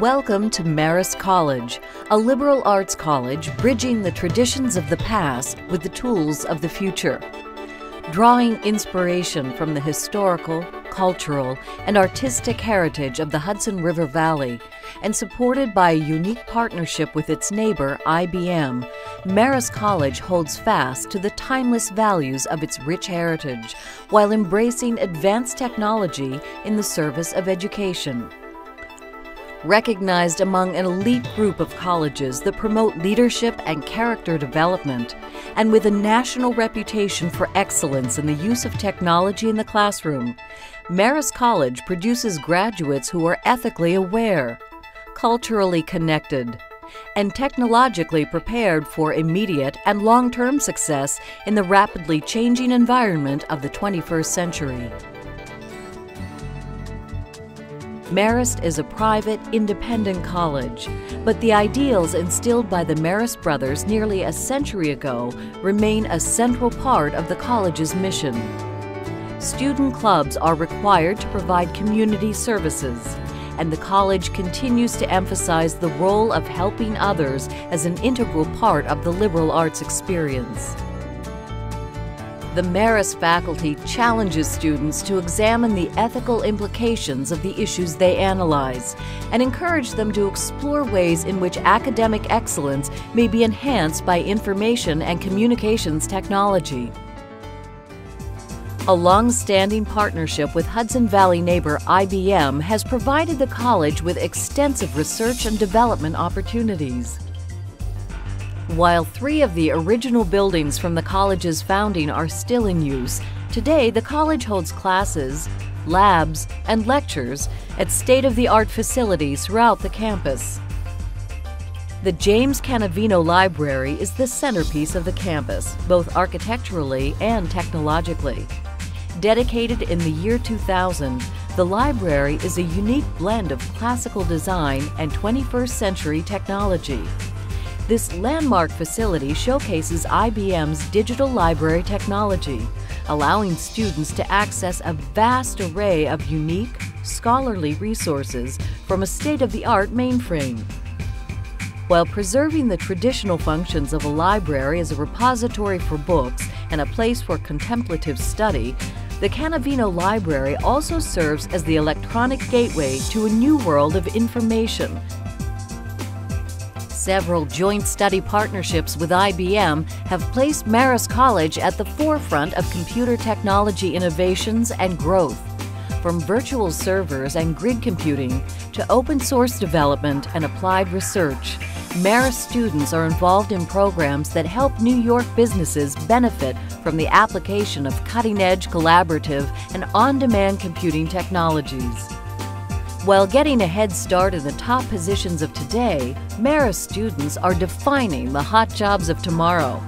Welcome to Marist College, a liberal arts college bridging the traditions of the past with the tools of the future. Drawing inspiration from the historical, cultural, and artistic heritage of the Hudson River Valley, and supported by a unique partnership with its neighbor, IBM, Marist College holds fast to the timeless values of its rich heritage while embracing advanced technology in the service of education recognized among an elite group of colleges that promote leadership and character development, and with a national reputation for excellence in the use of technology in the classroom, Marist College produces graduates who are ethically aware, culturally connected, and technologically prepared for immediate and long term success in the rapidly changing environment of the 21st century. Marist is a private, independent college, but the ideals instilled by the Marist brothers nearly a century ago remain a central part of the college's mission. Student clubs are required to provide community services, and the college continues to emphasize the role of helping others as an integral part of the liberal arts experience. The Marist faculty challenges students to examine the ethical implications of the issues they analyze and encourage them to explore ways in which academic excellence may be enhanced by information and communications technology. A long-standing partnership with Hudson Valley neighbor IBM has provided the college with extensive research and development opportunities. While three of the original buildings from the college's founding are still in use, today the college holds classes, labs, and lectures at state of the art facilities throughout the campus. The James Cannavino Library is the centerpiece of the campus, both architecturally and technologically. Dedicated in the year 2000, the library is a unique blend of classical design and 21st century technology. This landmark facility showcases IBM's digital library technology, allowing students to access a vast array of unique, scholarly resources from a state-of-the-art mainframe. While preserving the traditional functions of a library as a repository for books and a place for contemplative study, the Cannavino Library also serves as the electronic gateway to a new world of information Several joint study partnerships with IBM have placed Marist College at the forefront of computer technology innovations and growth. From virtual servers and grid computing to open source development and applied research, Marist students are involved in programs that help New York businesses benefit from the application of cutting edge collaborative and on demand computing technologies. While getting a head start in the top positions of today, Marist students are defining the hot jobs of tomorrow.